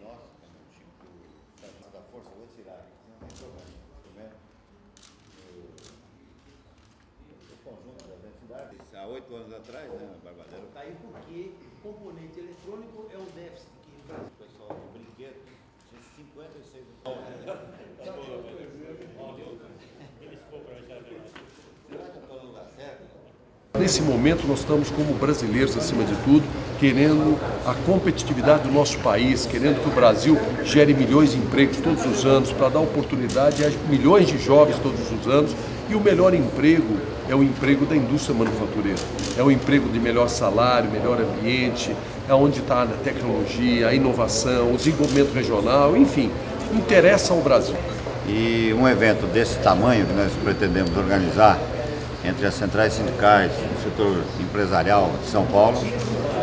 nossas, quando o Chico, o Sargento da Força, eu vou tirar. Não tem problema. Primeiro, o conjunto das entidades, há oito anos atrás, né, Barbadeiro, Caiu porque componente eletrônico é um déficit que o Brasil o pessoal de brinquedo tinha 56 Será que eu estou no lugar certo? Nesse momento, nós estamos, como brasileiros, acima de tudo, querendo a competitividade do nosso país, querendo que o Brasil gere milhões de empregos todos os anos, para dar oportunidade a milhões de jovens todos os anos. E o melhor emprego é o emprego da indústria manufatureira. É o emprego de melhor salário, melhor ambiente, é onde está a tecnologia, a inovação, o desenvolvimento regional, enfim, interessa ao Brasil. E um evento desse tamanho que nós pretendemos organizar entre as centrais sindicais, o setor empresarial de São Paulo,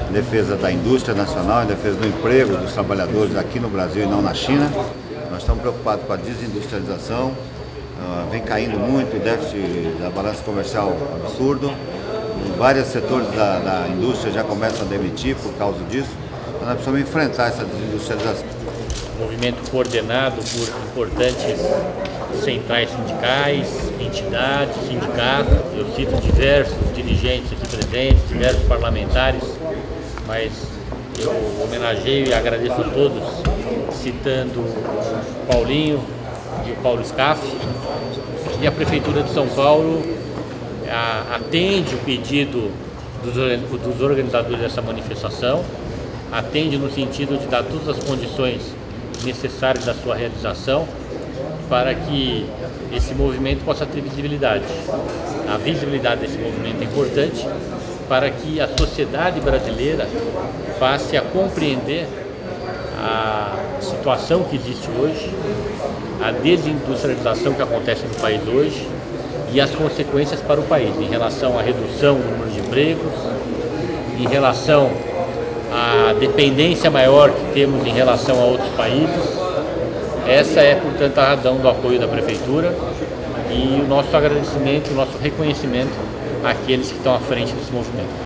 em defesa da indústria nacional, em defesa do emprego dos trabalhadores aqui no Brasil e não na China. Nós estamos preocupados com a desindustrialização, uh, vem caindo muito o déficit da balança comercial absurdo, vários setores da, da indústria já começam a demitir por causa disso. Nós precisamos enfrentar essa desindustrialização movimento coordenado por importantes centrais sindicais, entidades, sindicatos. Eu cito diversos dirigentes aqui presentes, diversos parlamentares, mas eu homenageio e agradeço a todos, citando o Paulinho e o Paulo Scaff. E a Prefeitura de São Paulo atende o pedido dos organizadores dessa manifestação, atende no sentido de dar todas as condições necessários da sua realização para que esse movimento possa ter visibilidade. A visibilidade desse movimento é importante para que a sociedade brasileira passe a compreender a situação que existe hoje, a desindustrialização que acontece no país hoje e as consequências para o país em relação à redução do número de empregos, em relação a dependência maior que temos em relação a outros países. Essa é, portanto, a razão do apoio da Prefeitura e o nosso agradecimento, o nosso reconhecimento àqueles que estão à frente desse movimento.